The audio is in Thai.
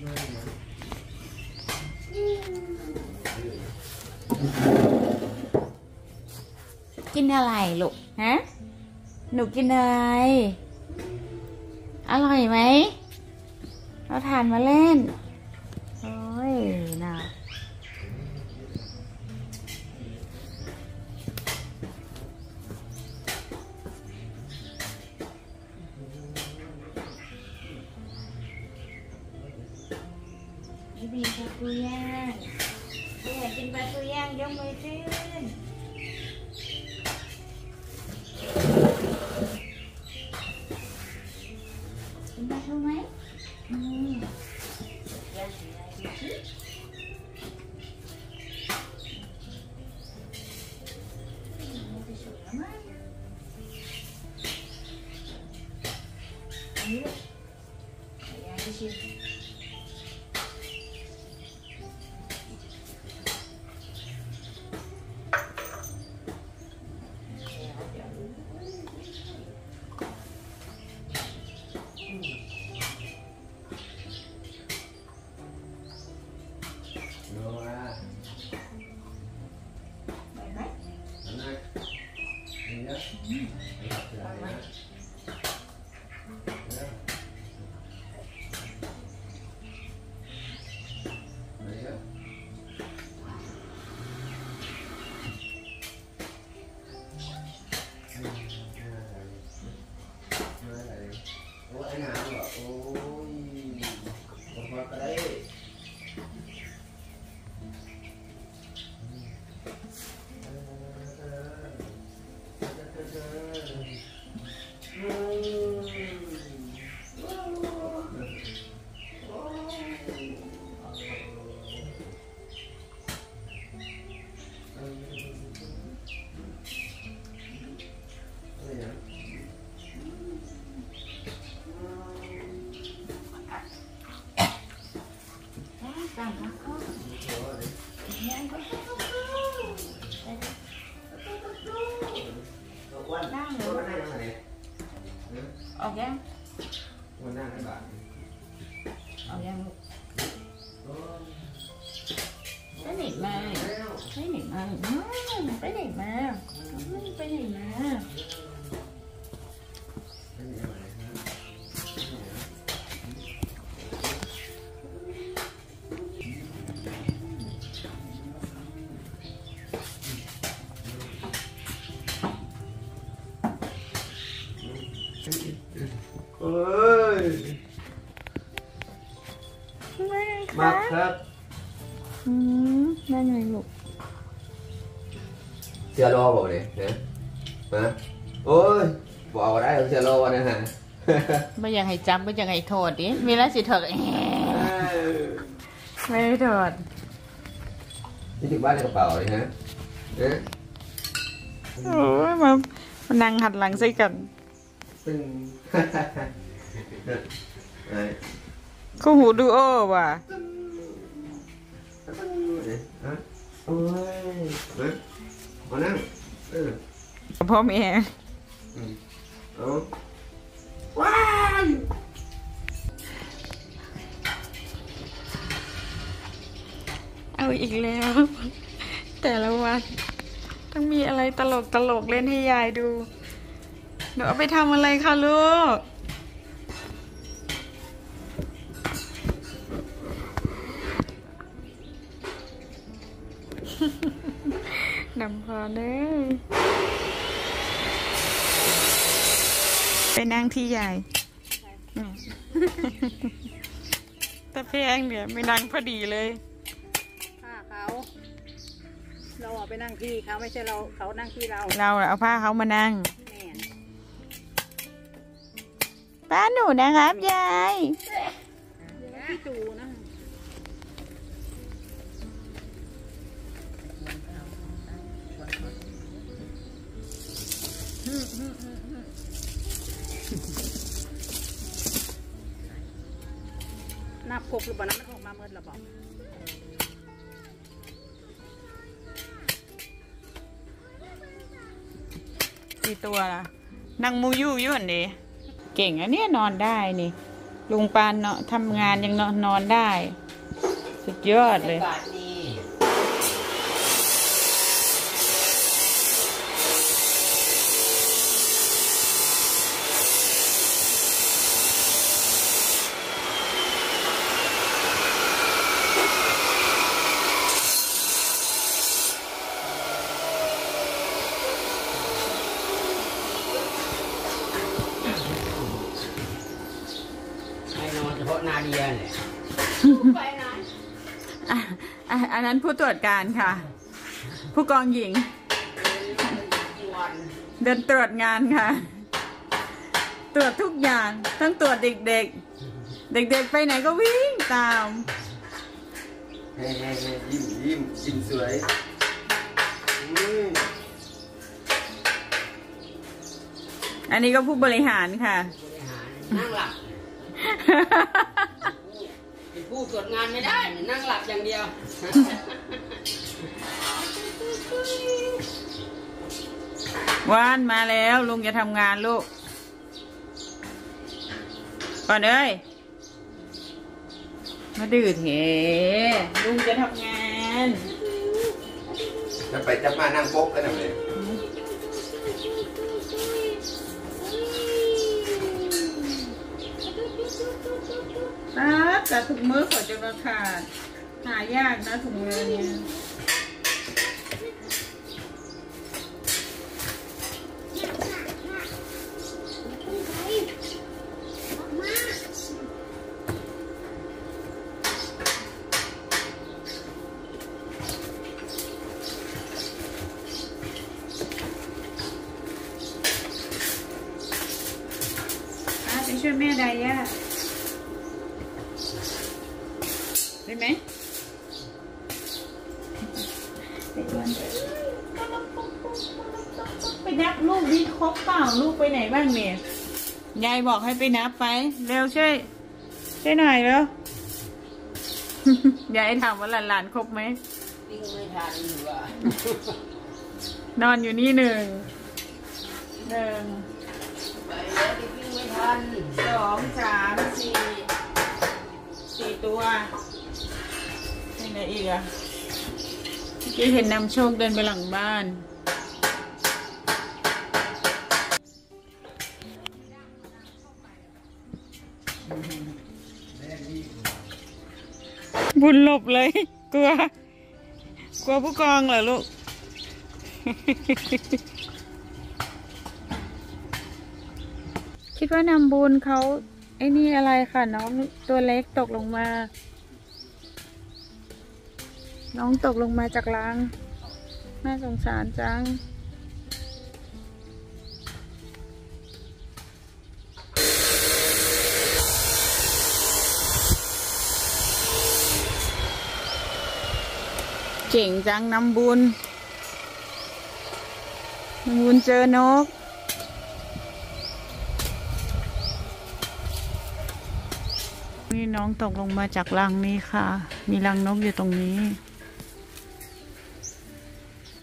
กินอะไรลูกฮะหนูกินอะไรอร่อยไหมเราทานมาเล่น ปลาทูย่างใครอยากกินปล นี่ ออกยังออกยังลูกไปไหนมาไปไหนมาอืมไปไหนมาอืมไปไหนมา แม่มาคะครับอืมนั่นไงลูกเสื้อโลบอกเลยนะฮะโอ้ยบอกได้เสื้อโลนะฮะไม่อยากให้จำไม่อยากให้โทษดิมีแล้วสิเถอะแอะไม่ได้โทษนี่ถึงบ้านในกระเป๋าเลยฮะนะโอ้ยมามานั่งหันหลังใส่กัน ซึ่งไอ้ คู่หูดูโอว่ะโอ้ยมานั่งเออพ่อแม่เอาว้ายเอาอีกแล้ว แต่ละวันต้องมีอะไรตลกตลกเล่นให้ยายดูหนูเอาไปทำอะไรคะลูก นำพอเลยไปนั่งที่ยายอืมแต่แพงเนี่ยไม่นั่งพอดีเลยผ้าเขาเราออกไปนั่งที่เขาไม่ใช่เราเขานั่งที่เรา เราเอาผ้าเขามานั่งแม่นป้าหนูนะครับยายพี่จูนะ นับครบหรือเปล่านะมันออกมาเมื่อหรือเปล่าี่ตัวละนั่งมูยู่ยู่นนี้เก่งอันเนี้ยนอนได้นี่ลุงปานเนาะทำงานยังนอนนอนได้ สุดยอดเลย นอนเฉพาะนาเดียเนี่ยอะอะอันนั้นผู้ตรวจการค่ะ ผู้กองหญิงวันเดินตรวจงานค่ะ ตรวจทุกอย่างทั้งตรวจเด็กๆ เด็กๆไปไหนก็วิ่งตาม เฮ้เฮ้เฮ้ยิ้มยิ้มยิ้มสวยอืมอันนี้ก็ผู้บริหารค่ะบริหารนั่งหลับ เป็นผู้ตรวจงานไม่ได้ นั่งหลับอย่างเดียว วานมาแล้วลุงจะทำงานลูกก่อนเอ้ยมาดื้อเถลุงจะทำงาน จะไปจะมานั่งโป๊กกันทำไม แต่ถุงมือขอจนราขาดหายากนะถุงมือเนี้ย ได้ไหมไปอ้วนไปไปนับลูกนี่ครบเปล่าลูกไปไหนบ้างเนี่ยยายบอกให้ไปนับไป เร็วช่วยช่วยหน่อยเร็วยายถามว่าหลานๆครบไหมวิ่งไม่ทันหรือว่านอนอยู่นี่หนึ่งหนึ่งไปแล้วที่วิ่งไม่ทันสองสามสี่สี่ตัว เป็นไงอีกอะเมื่อกี้เห็นนำโชคเดินไปหลังบ้าน บุญหลบเลย กลัว กลัวผู้กองเหรอลูกคิดว่านำบุญเขาไอ้นี่อะไรค่ะน้องตัวเล็กตกลงมา น้องตกลงมาจากราง น่าสงสารจัง เก่งจังนำบุญนำบุญเจอนกนี่น้องตกลงมาจากรังนี้ค่ะ มีรังนกอยู่ตรงนี้